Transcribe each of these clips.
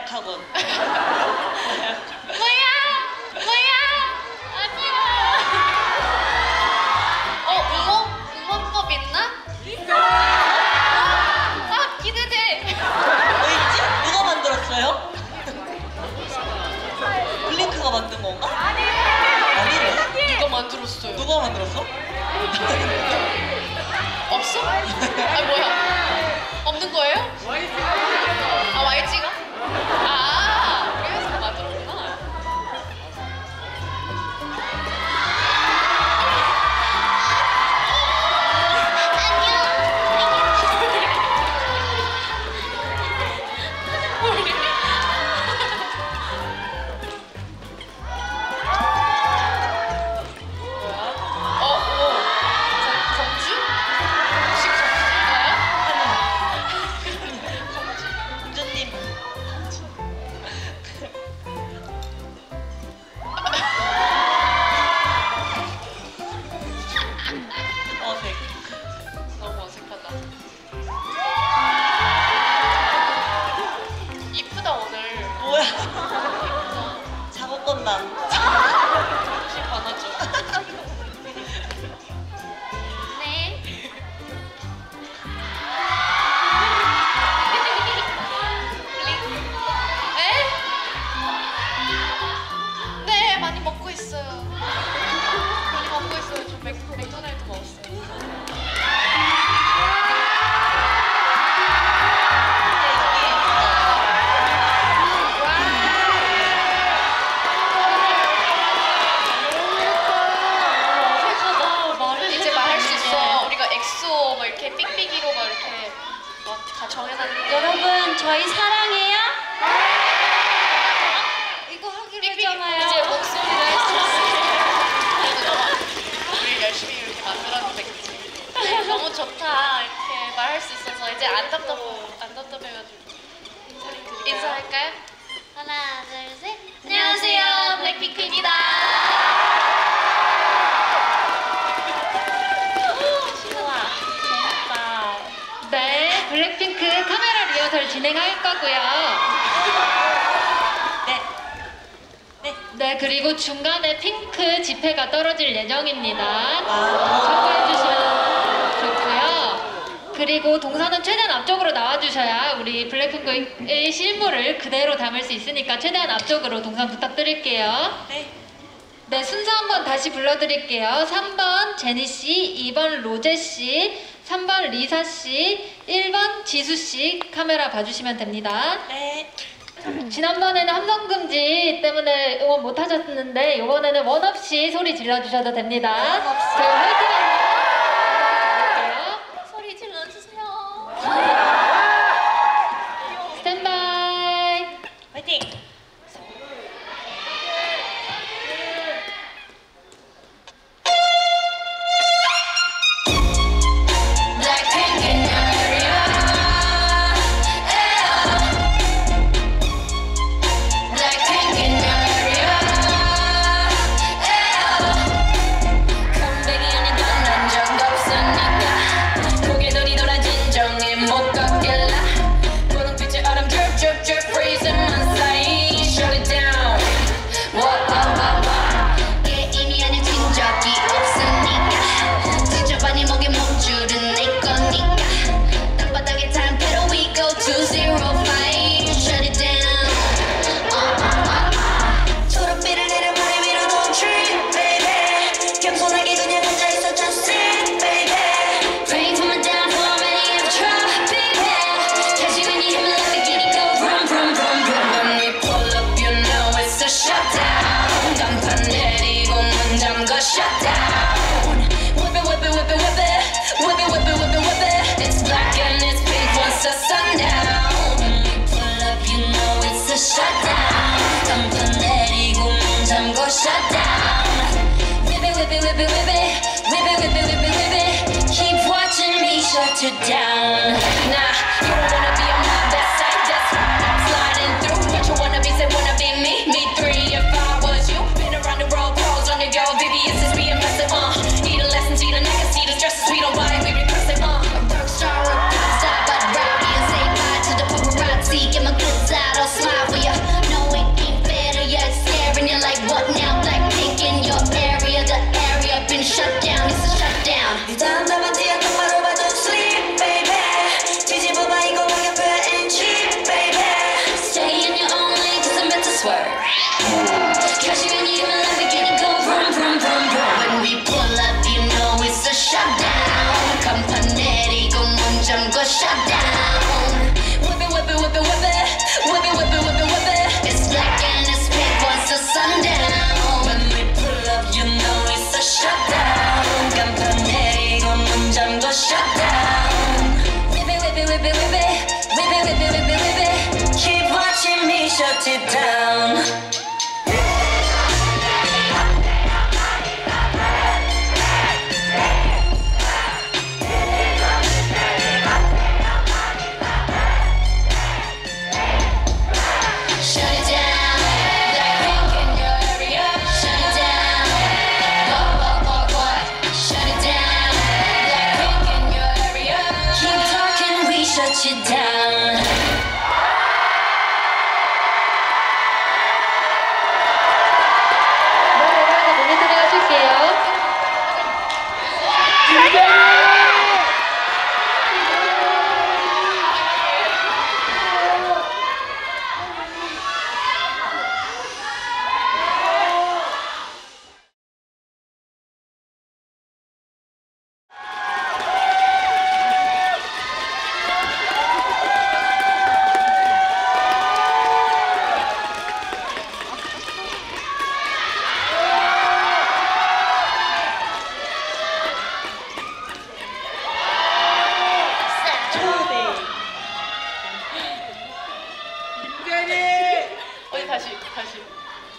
약하군. 좋다 이렇게 말할 수 있어서 이제 안 답답 안 답답해가지고 인사할까요? 하나 둘 셋. 안녕하세요 블랙핑크입니다. 좋아 재밌다. 네 블랙핑크 카메라 리허설 진행할 거고요. 네, 네. 네 그리고 중간에 핑크 지폐가 떨어질 예정입니다. 아. 참고해주시면 그리고 동선은 최대한 앞쪽으로 나와주셔야 우리 블랙핑크의 실물을 그대로 담을 수 있으니까 최대한 앞쪽으로 동선 부탁드릴게요. 네. 네, 순서 한번 다시 불러드릴게요. 3번 제니씨, 2번 로제씨, 3번 리사씨, 1번 지수씨 카메라 봐주시면 됩니다. 네. 지난번에는 함성금지 때문에 응원 못하셨는데 이번에는 원없이 소리 질러주셔도 됩니다. 원없이. 네,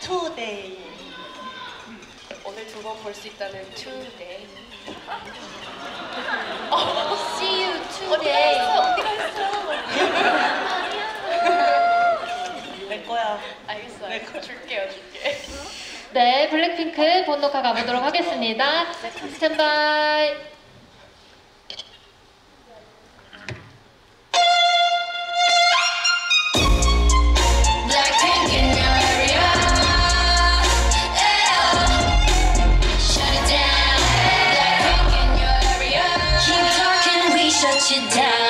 today. 오늘 두 번 볼 수 있다는 Tuesday. See you 어디 today. 어디? 내 거야. 알겠어요. 네, 그- 줄게요, 줄게. 네, 블랙핑크 본노카 가보도록 하겠습니다. 스탠바이. you down.